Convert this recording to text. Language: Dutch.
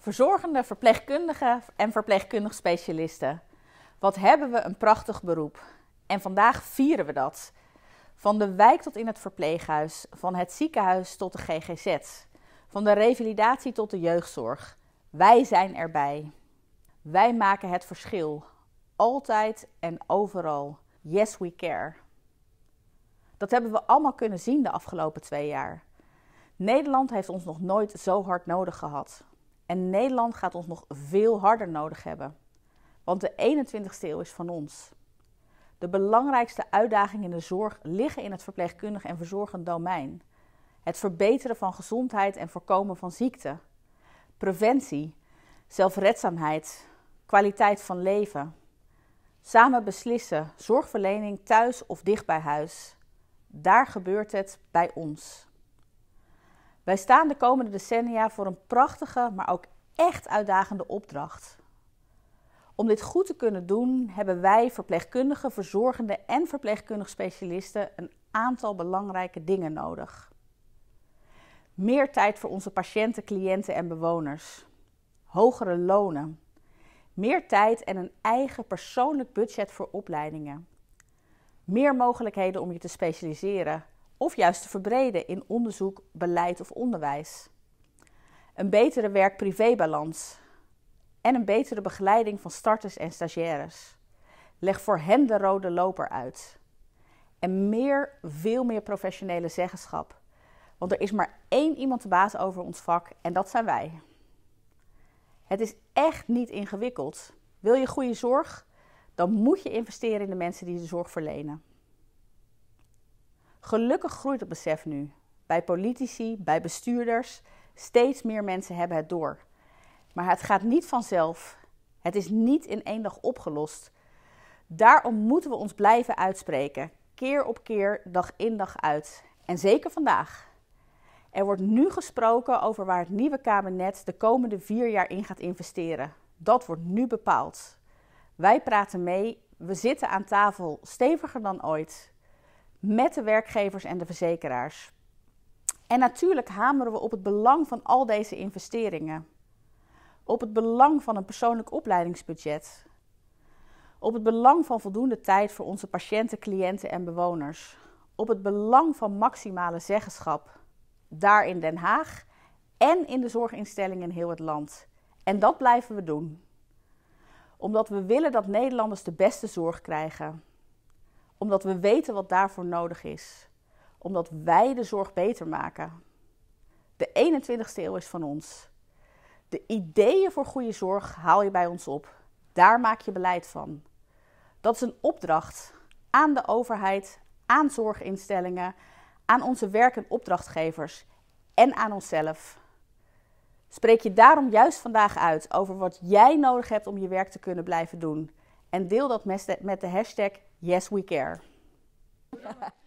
Verzorgende verpleegkundigen en verpleegkundig specialisten. Wat hebben we een prachtig beroep. En vandaag vieren we dat. Van de wijk tot in het verpleeghuis, van het ziekenhuis tot de GGZ, van de revalidatie tot de jeugdzorg. Wij zijn erbij. Wij maken het verschil. Altijd en overal. Yes, we care. Dat hebben we allemaal kunnen zien de afgelopen twee jaar. Nederland heeft ons nog nooit zo hard nodig gehad. En Nederland gaat ons nog veel harder nodig hebben. Want de 21ste eeuw is van ons. De belangrijkste uitdagingen in de zorg liggen in het verpleegkundig en verzorgend domein. Het verbeteren van gezondheid en voorkomen van ziekte. Preventie, zelfredzaamheid, kwaliteit van leven. Samen beslissen, zorgverlening thuis of dicht bij huis. Daar gebeurt het bij ons. Wij staan de komende decennia voor een prachtige, maar ook echt uitdagende opdracht. Om dit goed te kunnen doen, hebben wij verpleegkundige, verzorgende en verpleegkundig specialisten een aantal belangrijke dingen nodig. Meer tijd voor onze patiënten, cliënten en bewoners. Hogere lonen. Meer tijd en een eigen persoonlijk budget voor opleidingen. Meer mogelijkheden om je te specialiseren of juist te verbreden in onderzoek, beleid of onderwijs. Een betere werk-privébalans en een betere begeleiding van starters en stagiaires. Leg voor hen de rode loper uit. En meer, veel meer professionele zeggenschap. Want er is maar één iemand de baas over ons vak en dat zijn wij. Het is echt niet ingewikkeld. Wil je goede zorg? Dan moet je investeren in de mensen die de zorg verlenen. Gelukkig groeit het besef nu. Bij politici, bij bestuurders. Steeds meer mensen hebben het door. Maar het gaat niet vanzelf. Het is niet in één dag opgelost. Daarom moeten we ons blijven uitspreken. Keer op keer, dag in dag uit. En zeker vandaag. Er wordt nu gesproken over waar het nieuwe kabinet de komende vier jaar in gaat investeren. Dat wordt nu bepaald. Wij praten mee. We zitten aan tafel steviger dan ooit met de werkgevers en de verzekeraars. En natuurlijk hameren we op het belang van al deze investeringen. Op het belang van een persoonlijk opleidingsbudget. Op het belang van voldoende tijd voor onze patiënten, cliënten en bewoners. Op het belang van maximale zeggenschap. Daar in Den Haag en in de zorginstellingen in heel het land. En dat blijven we doen. Omdat we willen dat Nederlanders de beste zorg krijgen omdat we weten wat daarvoor nodig is. Omdat wij de zorg beter maken. De 21ste eeuw is van ons. De ideeën voor goede zorg haal je bij ons op. Daar maak je beleid van. Dat is een opdracht aan de overheid, aan zorginstellingen, aan onze werk- en opdrachtgevers en aan onszelf. Spreek je daarom juist vandaag uit over wat jij nodig hebt om je werk te kunnen blijven doen. En deel dat met de hashtag Yes We Care.